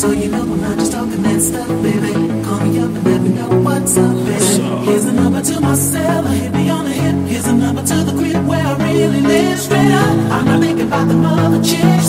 So you know I'm not just talking that stuff, baby. Call me up and let me know what's up, baby. Here's a number to my cell, hit me on the hip. Here's a number to the crib where I really live. Straight up, I'm not thinking about the mother chick.